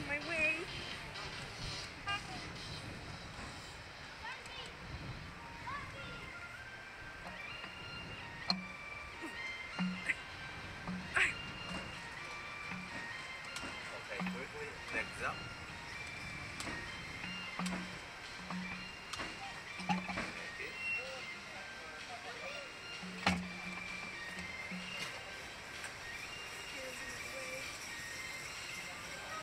In my way. Okay, quickly, next up.